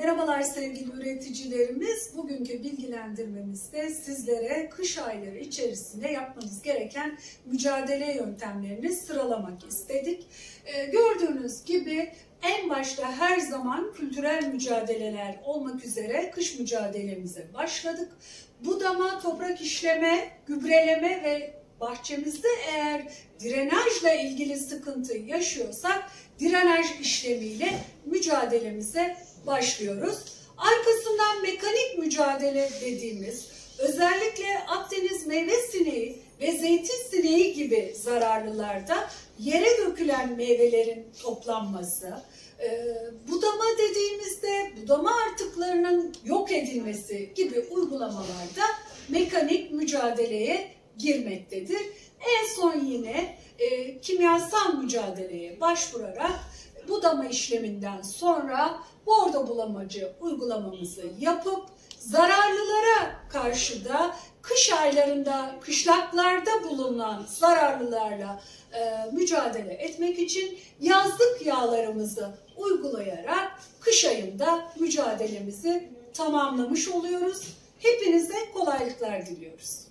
Merhabalar sevgili üreticilerimiz. Bugünkü bilgilendirmemizde sizlere kış ayları içerisinde yapmanız gereken mücadele yöntemlerini sıralamak istedik. Ee, gördüğünüz gibi en başta her zaman kültürel mücadeleler olmak üzere kış mücadelemize başladık. Budama, toprak işleme, gübreleme ve bahçemizde eğer drenajla ilgili sıkıntı yaşıyorsak drenaj işlemiyle mücadelemize başlıyoruz. Arkasından mekanik mücadele dediğimiz özellikle Akdeniz meyve sineği ve zeytin sineği gibi zararlılarda yere dökülen meyvelerin toplanması, e, budama dediğimizde budama artıklarının yok edilmesi gibi uygulamalarda mekanik mücadeleye girmektedir. En son yine e, kimyasal mücadeleye başvurarak budama işleminden sonra bordo bulamacı uygulamamızı yapıp zararlılara karşı da kış aylarında, kışlaklarda bulunan zararlılarla e, mücadele etmek için yazlık yağlarımızı uygulayarak kış ayında mücadelemizi tamamlamış oluyoruz. Hepinize kolaylıklar diliyoruz.